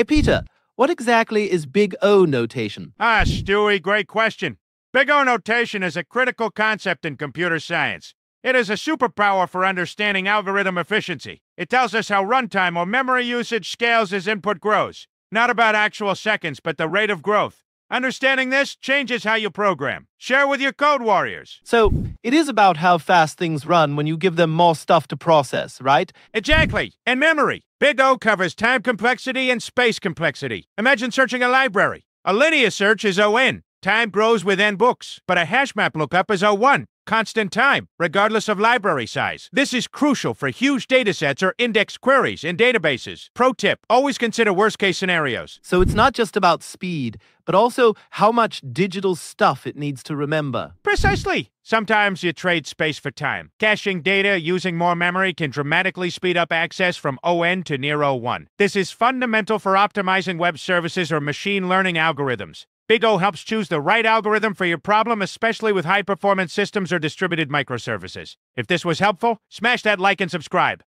Hey, Peter, what exactly is Big O notation? Ah, Stewie, great question. Big O notation is a critical concept in computer science. It is a superpower for understanding algorithm efficiency. It tells us how runtime or memory usage scales as input grows. Not about actual seconds, but the rate of growth. Understanding this changes how you program. Share with your code warriors. So, it is about how fast things run when you give them more stuff to process, right? Exactly. And memory. Big O covers time complexity and space complexity. Imagine searching a library. A linear search is ON. Time grows with n books. But a hash map lookup is O1 constant time, regardless of library size. This is crucial for huge datasets or index queries in databases. Pro tip, always consider worst case scenarios. So it's not just about speed, but also how much digital stuff it needs to remember. Precisely. Sometimes you trade space for time. Caching data using more memory can dramatically speed up access from ON to near O1. This is fundamental for optimizing web services or machine learning algorithms. Big O helps choose the right algorithm for your problem, especially with high performance systems or distributed microservices. If this was helpful, smash that like and subscribe.